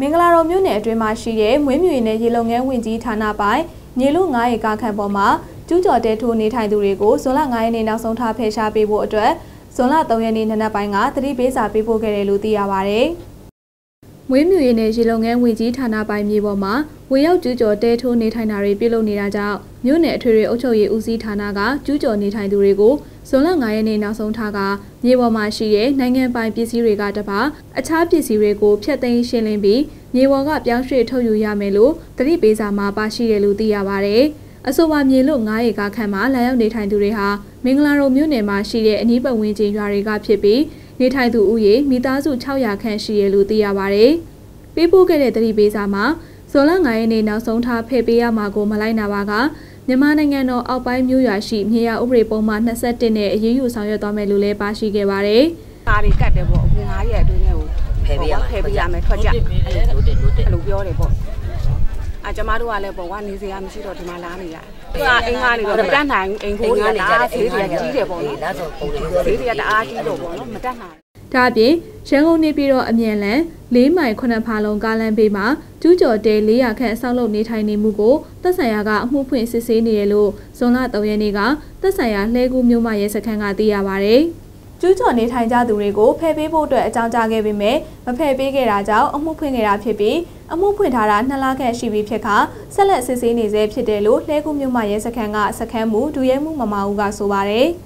မင်္ဂလာတော်မြို့နယ်အတွင်းမှာရှိတဲ့မွေးမြူရေးနဲ့ရေလုံငန်းဝင်ကြီးဌာနပိုင်မြေလူ9ရေကခန့်ပေါ်မှာကျူးကျော်တဲထိုးနေထိုင်သူတွေကိုဇွန်လ9ရက်နေ့နောက်ဆုံးထားဖယ်ရှားပေးဖို့အတွက်ဇွန်လ3ရက်နေ့နနက်ပိုင်းကသတိပေးစာပေးပို့ခဲ့တယ်လို့သိရပါဗျ။မွေးမြူရေးနဲ့ရေလုံငန်းဝင်ကြီးဌာနပိုင်မြေပေါ်မှာဝေရောက်ကျူးကျော်တဲထိုးနေထိုင်တာတွေပြုလုပ်နေတာကြောင့်မြို့နယ်အထွေထွေအုပ်ချုပ်ရေးဦးစီးဌာနကကျူးကျော်နေထိုင်သူတွေကိုဇွန်လ9ရက်နေ့နောက်ဆုံးထားကမြေပေါ်မှာရှိတဲ့နိုင်ငံပိုင်ပစ္စည်းတွေကတပါအခြားပစ္စည်းတွေကိုဖျက်သိမ်းရှင်းလင်းပြီး မြေပေါ်ကပြောင်းရွှေ့ထုတ်ယူရမယ်လို့တတိပေးစာမှာပါရှိတယ်လို့သိရပါဗျ။အဆိုပါမြေလို့9ရေကခန့်မှာလာရောက်နေထိုင်သူတွေဟာမင်္ဂလာတော်မြို့နယ်မှာရှိတဲ့အနီးပတ်ဝန်းကျင်ရွာတွေကဖြစ်ပြီးနေထိုင်သူဦးရေမိသားစု600ခန့်ရှိရလို့သိရပါဗျ။ပေးပို့ခဲ့တဲ့တတိပေးစာမှာဇွန်လ9ရက်နေ့နောက်ဆုံးထားဖယ်ပေးရမှာကိုမလိုက်နာပါကမြန်မာနိုင်ငံတော်အောက်ပိုင်းမြို့ရွာရှိမြေယာဥပဒေပုံမှန်21နဲ့အရေးယူဆောင်ရွက်သွားမယ်လို့လည်းပါရှိခဲ့ပါတယ်။ဒါတွေကတ်တယ်ပေါ့အခု9ရက်အတွင်းကိုဖယ်ပေးရ မယ်ဖယ်ပေးရမယ်ထွက်ကြလို့တယ်လို့တယ်အဲ့လိုပြောတယ်ပေါ့။အာကျမတို့ကလည်းပေါ့ကွာနေစရာမရှိတော့ဒီမှာလာနေရ။သူကအင်္ဂါနေတော့မတက်နိုင်အိမ်ဖိုးတွေကလားဈေးတွေကကြီးတယ်ပေါ့နော်။ဈေးတွေကတအားကြီးတော့ပေါ့နော်မတက်နိုင်ဒါအပြင်ရန်ကုန်နေပြည်တော်အမြန်လန်၄မိုင်9ဖာလုံကားလမ်းဘေးမှာကျူးကျော်တဲ400ခန့်ဆောက်လုပ်နေထိုင်နေမှုကိုသက်ဆိုင်ရာကအမှုဖွင့်စစ်ဆေးနေတယ်လို့ဇွန်လ3ရက်နေ့ကသက်ဆိုင်ရာလှဲကူးမြို့မရဲစခန်းကသိရပါဗျ။ ကျူးကျော်နေထိုင်ကြသူတွေကိုဖယ်ပေးဖို့အတွက်အကြောင်းကြားခဲ့ပေမဲ့မဖယ်ပေးခဲ့တာကြောင့်အမှုဖွင့်ခဲ့တာဖြစ်ပြီးအမှုဖွင့်ထားတာနှစ်လခန့်ရှိပြီဖြစ်ခါဆက်လက်စစ်ဆေးနေဆဲဖြစ်တယ်လို့လှဲကူးမြို့မရဲစခန်းကစခန်းမူဒူရဲမှုမမဦးကဆိုပါတယ်။